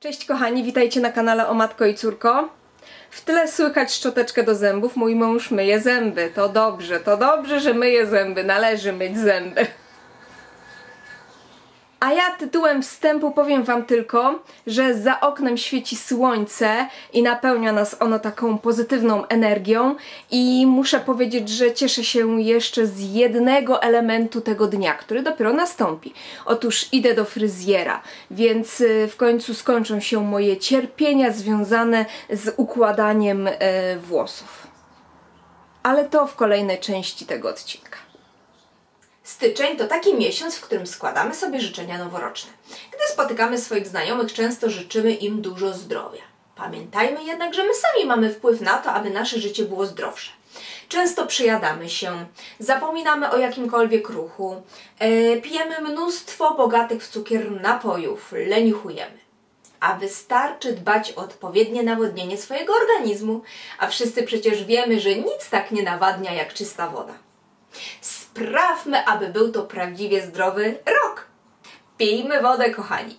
Cześć kochani, witajcie na kanale O Matko i Córko. W tle słychać szczoteczkę do zębów, mój mąż myje zęby. To dobrze, to dobrze, że myje zęby, należy myć zęby. A ja tytułem wstępu powiem Wam tylko, że za oknem świeci słońce i napełnia nas ono taką pozytywną energią i muszę powiedzieć, że cieszę się jeszcze z jednego elementu tego dnia, który dopiero nastąpi. Otóż idę do fryzjera, więc y, w końcu skończą się moje cierpienia związane z układaniem e, włosów. Ale to w kolejnej części tego odcinka. Styczeń to taki miesiąc, w którym składamy sobie życzenia noworoczne. Gdy spotykamy swoich znajomych, często życzymy im dużo zdrowia. Pamiętajmy jednak, że my sami mamy wpływ na to, aby nasze życie było zdrowsze. Często przyjadamy się, zapominamy o jakimkolwiek ruchu, yy, pijemy mnóstwo bogatych w cukier napojów, lenichujemy. A wystarczy dbać o odpowiednie nawodnienie swojego organizmu, a wszyscy przecież wiemy, że nic tak nie nawadnia jak czysta woda. Sprawmy, aby był to prawdziwie zdrowy rok. Pijmy wodę, kochani.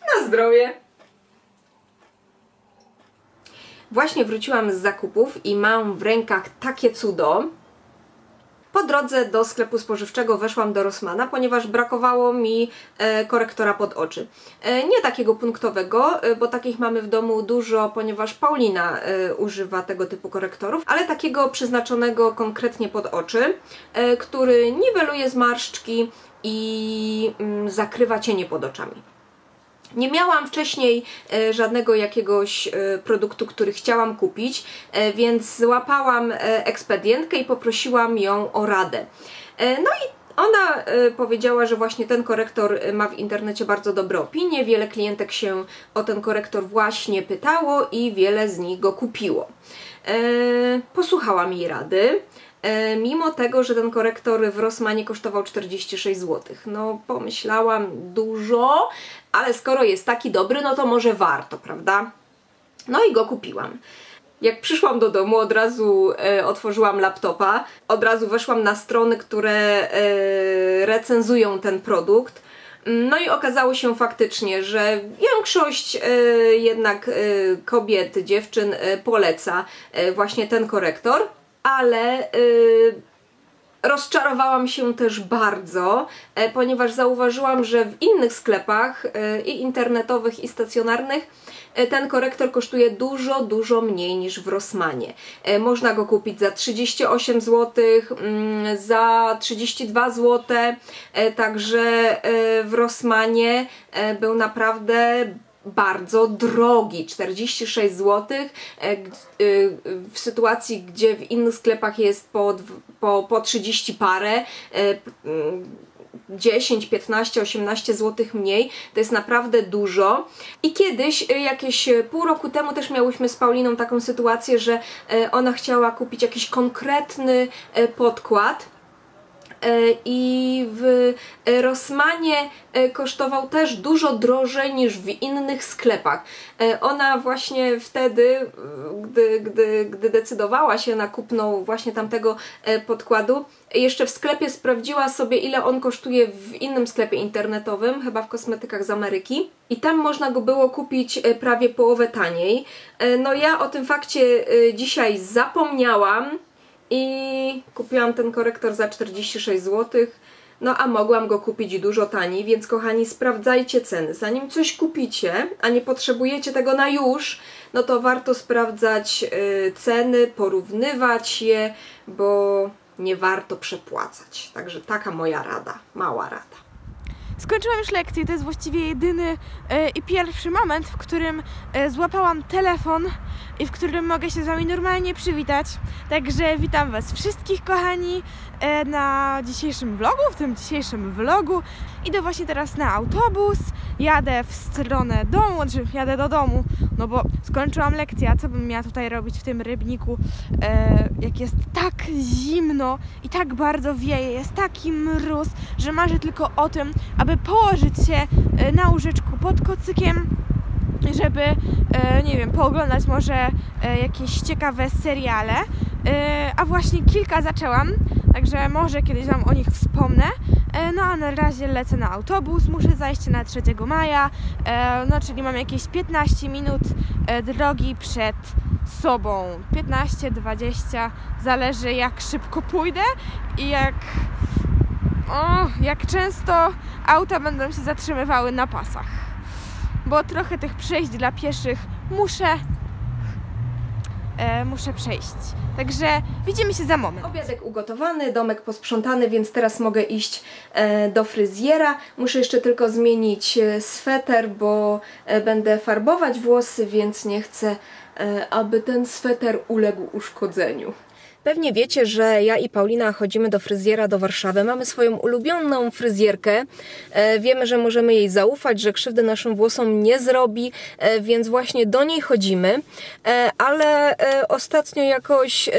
Na zdrowie. Właśnie wróciłam z zakupów i mam w rękach takie cudo. Po drodze do sklepu spożywczego weszłam do Rossmana, ponieważ brakowało mi e, korektora pod oczy. E, nie takiego punktowego, e, bo takich mamy w domu dużo, ponieważ Paulina używa tego typu korektorów, ale takiego przeznaczonego konkretnie pod oczy, który niweluje zmarszczki i mm, zakrywa cienie pod oczami. Nie miałam wcześniej e, żadnego jakiegoś e, produktu, który chciałam kupić, e, więc złapałam ekspedientkę i poprosiłam ją o radę. No i ona powiedziała, że właśnie ten korektor ma w internecie bardzo dobre opinie, wiele klientek się o ten korektor właśnie pytało i wiele z nich go kupiło. Posłuchałam jej rady. E, Mimo tego, że ten korektor w Rossmanie kosztował 46 zł. No, pomyślałam dużo, ale skoro jest taki dobry, no to może warto, prawda? No i go kupiłam. Jak przyszłam do domu, od razu e, otworzyłam laptopa, od razu weszłam na strony, które e, recenzują ten produkt. No i okazało się faktycznie, że większość e, jednak e, kobiet, dziewczyn e, poleca właśnie ten korektor, ale e, Rozczarowałam się też bardzo, e, ponieważ zauważyłam, że w innych sklepach e, i internetowych, i stacjonarnych e, ten korektor kosztuje dużo, dużo mniej niż w Rossmanie. Można go kupić za 38 zł, mm, za 32 zł, także w Rossmanie był naprawdę bardzo drogi, 46 zł, e, y, w sytuacji, gdzie w innych sklepach jest po, po, po 30 parę, e, p- mm, 10, 15, 18 zł mniej, to jest naprawdę dużo. I kiedyś, y, jakieś pół roku temu też miałyśmy z Pauliną taką sytuację, że e, ona chciała kupić jakiś konkretny e, podkład, E, i w e, Rossmanie e, kosztował też dużo drożej niż w innych sklepach. E, Ona właśnie wtedy, e, gdy, gdy, gdy decydowała się na kupno właśnie tamtego e, podkładu, jeszcze w sklepie sprawdziła sobie ile on kosztuje w innym sklepie internetowym, chyba w kosmetykach z Ameryki. I tam można go było kupić e, prawie połowę taniej. E, No ja o tym fakcie e, dzisiaj zapomniałam, i kupiłam ten korektor za 46 zł. No a mogłam go kupić dużo taniej, więc kochani, sprawdzajcie ceny. Zanim coś kupicie, a nie potrzebujecie tego na już, no to warto sprawdzać y, ceny, porównywać je, bo nie warto przepłacać. Także taka moja rada, mała rada. Skończyłam już lekcję, to jest właściwie jedyny e, i pierwszy moment, w którym e, złapałam telefon i w którym mogę się z Wami normalnie przywitać. Także witam Was wszystkich, kochani, e, na dzisiejszym vlogu, w tym dzisiejszym vlogu. Idę właśnie teraz na autobus, jadę w stronę domu, znaczy jadę do domu, no bo skończyłam lekcję, a co bym miała tutaj robić w tym rybniku, e, jak jest tak zimno i tak bardzo wieje, jest taki mróz, że marzę tylko o tym, aby położyć się e, na łóżeczku pod kocykiem żeby, e, nie wiem, pooglądać może e, jakieś ciekawe seriale. E, a właśnie kilka zaczęłam, także może kiedyś Wam o nich wspomnę. No a na razie lecę na autobus, muszę zajść na 3 maja, no czyli mam jakieś 15 minut drogi przed sobą. 15-20, zależy jak szybko pójdę i jak o, jak często auta będą się zatrzymywały na pasach bo trochę tych przejść dla pieszych muszę e, muszę przejść. Także widzimy się za moment. Obiadek ugotowany, domek posprzątany, więc teraz mogę iść e, do fryzjera. Muszę jeszcze tylko zmienić e, sweter, bo e, będę farbować włosy, więc nie chcę, e, aby ten sweter uległ uszkodzeniu. Pewnie wiecie, że ja i Paulina chodzimy do fryzjera do Warszawy. Mamy swoją ulubioną fryzjerkę. E, wiemy, że możemy jej zaufać, że krzywdy naszym włosom nie zrobi, e, więc właśnie do niej chodzimy. E, ale ostatnio jakoś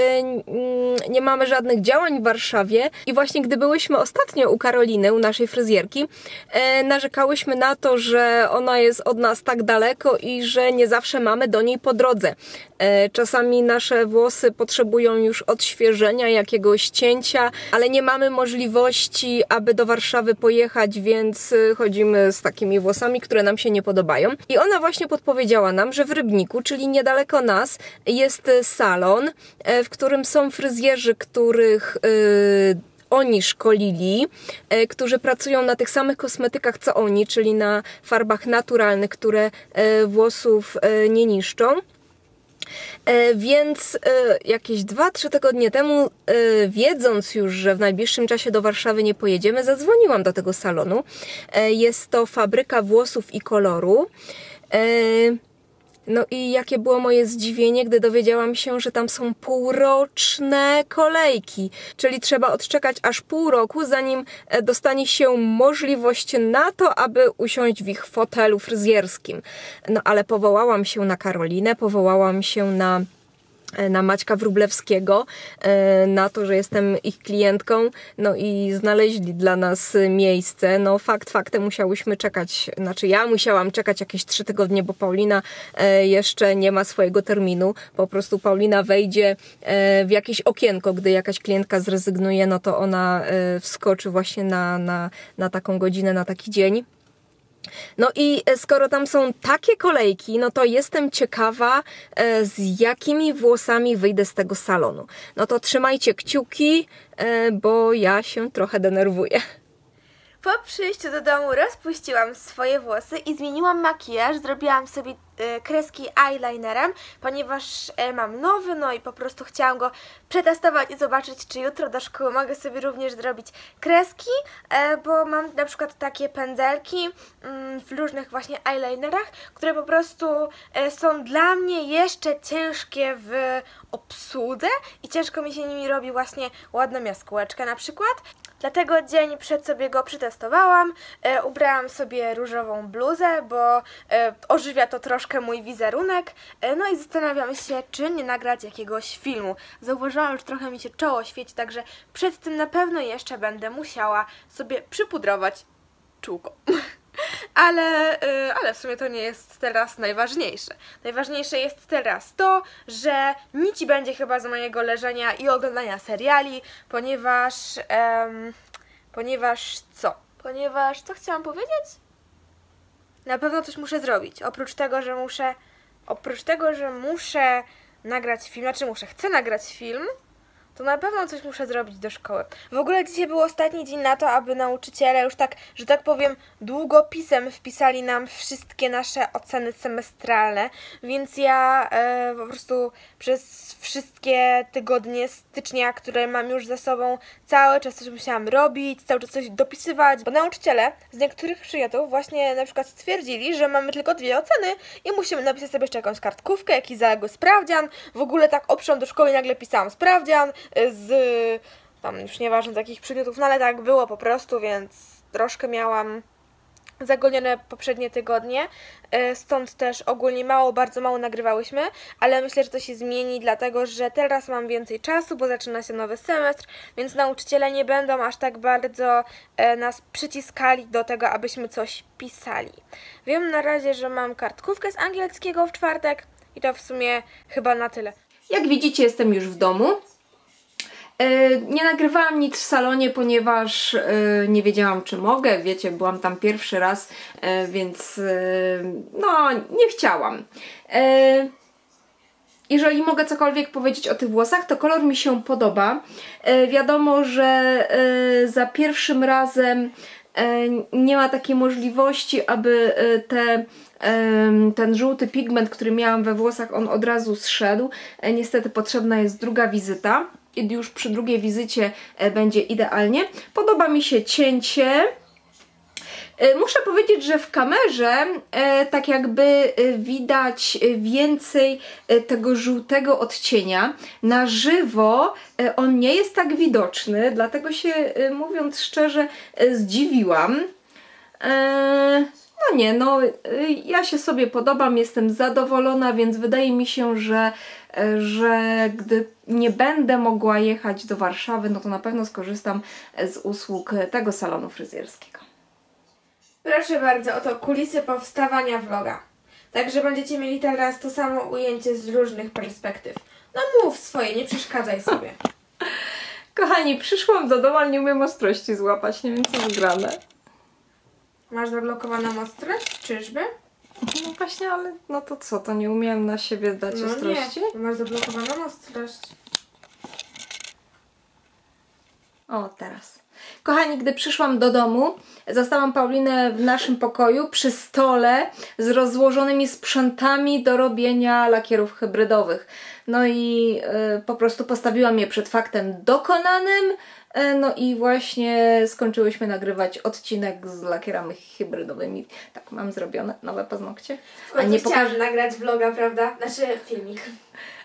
nie mamy żadnych działań w Warszawie i właśnie gdy byłyśmy ostatnio u Karoliny, u naszej fryzjerki, narzekałyśmy na to, że ona jest od nas tak daleko i że nie zawsze mamy do niej po drodze. Czasami nasze włosy potrzebują już od odświeżenia, jakiegoś cięcia, ale nie mamy możliwości, aby do Warszawy pojechać, więc y, chodzimy z takimi włosami, które nam się nie podobają. I ona właśnie podpowiedziała nam, że w Rybniku, czyli niedaleko nas, jest salon, e, w którym są fryzjerzy, których oni szkolili, e, którzy pracują na tych samych kosmetykach co oni, czyli na farbach naturalnych, które włosów nie niszczą. E, więc e, jakieś 2-3 tygodnie temu, e, wiedząc już, że w najbliższym czasie do Warszawy nie pojedziemy, zadzwoniłam do tego salonu. Jest to fabryka włosów i koloru. No i jakie było moje zdziwienie, gdy dowiedziałam się, że tam są półroczne kolejki, czyli trzeba odczekać aż pół roku, zanim e, dostanie się możliwość na to, aby usiąść w ich fotelu fryzjerskim. No ale powołałam się na Karolinę, powołałam się na na Maćka Wrublewskiego, e, na to, że jestem ich klientką, no i znaleźli dla nas miejsce. No fakt faktem musiałyśmy czekać, znaczy ja musiałam czekać jakieś trzy tygodnie, bo Paulina e, jeszcze nie ma swojego terminu. Po prostu Paulina wejdzie w jakieś okienko, gdy jakaś klientka zrezygnuje, no to ona wskoczy właśnie na, na, na taką godzinę, na taki dzień. No i e, skoro tam są takie kolejki, no to jestem ciekawa, e, z jakimi włosami wyjdę z tego salonu. No to trzymajcie kciuki, e, bo ja się trochę denerwuję. Po przyjściu do domu rozpuściłam swoje włosy i zmieniłam makijaż. Zrobiłam sobie e, kreski eyelinerem, ponieważ e, mam nowy, no i po prostu chciałam go przetestować i zobaczyć, czy jutro do szkoły mogę sobie również zrobić kreski, e, bo mam na przykład takie pędzelki mm, w różnych właśnie eyelinerach, które po prostu są dla mnie jeszcze ciężkie w obsłudze i ciężko mi się nimi robi właśnie ładną jaskółeczkę na przykład. Dlatego dzień przed sobie go przetestowałam, e, ubrałam sobie różową bluzę, bo e, ożywia to troszkę mój wizerunek, e, no i zastanawiam się, czy nie nagrać jakiegoś filmu. Zauważyłam, że trochę mi się czoło świeci, także przed tym na pewno jeszcze będę musiała sobie przypudrować czółko. ale, y, ale w sumie to nie jest teraz najważniejsze. Najważniejsze jest teraz to, że nic będzie chyba z mojego leżenia i oglądania seriali, ponieważ... Um, ponieważ co? Ponieważ co chciałam powiedzieć? Na pewno coś muszę zrobić. Oprócz tego, że muszę... Oprócz tego, że muszę nagrać film, znaczy muszę, chcę nagrać film, to na pewno coś muszę zrobić do szkoły. W ogóle dzisiaj był ostatni dzień na to, aby nauczyciele już tak, że tak powiem, długopisem wpisali nam wszystkie nasze oceny semestralne, więc ja e, po prostu przez wszystkie tygodnie stycznia, które mam już za sobą, cały czas coś musiałam robić, cały czas coś dopisywać, bo nauczyciele z niektórych przedmiotów właśnie na przykład stwierdzili, że mamy tylko dwie oceny i musimy napisać sobie jeszcze jakąś kartkówkę, jakiś zaległy sprawdzian. W ogóle tak oprzą do szkoły nagle pisałam sprawdzian z tam już nieważne z jakich przedmiotów, no ale tak było po prostu, więc troszkę miałam zagonione poprzednie tygodnie, e, stąd też ogólnie mało, bardzo mało nagrywałyśmy, ale myślę, że to się zmieni, dlatego że teraz mam więcej czasu, bo zaczyna się nowy semestr, więc nauczyciele nie będą aż tak bardzo e, nas przyciskali do tego, abyśmy coś pisali. Wiem na razie, że mam kartkówkę z angielskiego w czwartek i to w sumie chyba na tyle. Jak widzicie, jestem już w domu. E, Nie nagrywałam nic w salonie, ponieważ e, nie wiedziałam, czy mogę. Wiecie, byłam tam pierwszy raz, e, więc no, nie chciałam. Jeżeli mogę cokolwiek powiedzieć o tych włosach, to kolor mi się podoba. Wiadomo, że za pierwszym razem nie ma takiej możliwości, aby e, te, ten żółty pigment, który miałam we włosach, on od razu zszedł. E, Niestety potrzebna jest druga wizyta i już przy drugiej wizycie e, będzie idealnie. Podoba mi się cięcie. E, Muszę powiedzieć, że w kamerze e, tak jakby e, widać więcej tego żółtego odcienia. Na żywo on nie jest tak widoczny, dlatego się, mówiąc szczerze, zdziwiłam. No nie, no ja się sobie podobam, jestem zadowolona, więc wydaje mi się, że, że gdy nie będę mogła jechać do Warszawy, no to na pewno skorzystam z usług tego salonu fryzjerskiego. Proszę bardzo, oto kulisy powstawania vloga. Także będziecie mieli teraz to samo ujęcie z różnych perspektyw. No mów swoje, nie przeszkadzaj sobie. Kochani, przyszłam do domu, ale nie umiem ostrości złapać, nie wiem co wygrane. Masz zablokowaną ostrość? Czyżby? No właśnie, ale no to co, to nie umiałem na siebie dać No ostrości? nie, masz zablokowaną ostrość. O, teraz. Kochani, gdy przyszłam do domu, zastałam Paulinę w naszym pokoju przy stole z rozłożonymi sprzętami do robienia lakierów hybrydowych. No i y, po prostu postawiłam je przed faktem dokonanym. y, no i właśnie skończyłyśmy nagrywać odcinek z lakierami hybrydowymi. Tak, mam zrobione nowe paznokcie. A nie pokaż- chciałam nagrać vloga, prawda? Znaczy filmik.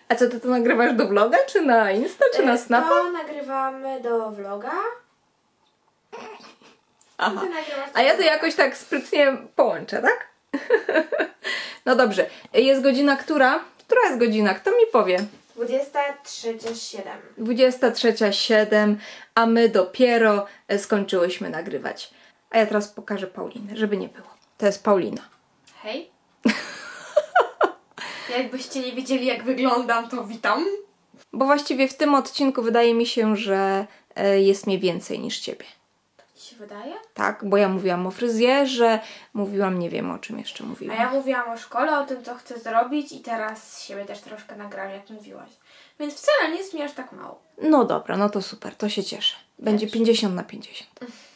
A co ty to nagrywasz do vloga, czy na Insta, czy na E, Snapa? To nagrywamy do vloga. Aha. A ja to jakoś tak sprytnie połączę, tak? no dobrze. Jest godzina która? Która jest godzina? Kto mi powie? 23.07. 23.07, a my dopiero e, skończyłyśmy nagrywać. A ja teraz pokażę Paulinę, żeby nie było. To jest Paulina. Hej. Jakbyście nie wiedzieli jak wyglądam, to witam. Bo właściwie w tym odcinku wydaje mi się, że e, jest mnie więcej niż ciebie. Ci się wydaje? Tak, bo ja mówiłam o fryzjerze, mówiłam, nie wiem o czym jeszcze A mówiłam. ja mówiłam o szkole, o tym co chcę zrobić i teraz siebie też troszkę nagram jak mówiłaś. Więc wcale nie jest mi aż tak mało. No dobra, no to super, to się cieszę. Będzie 50 na 50.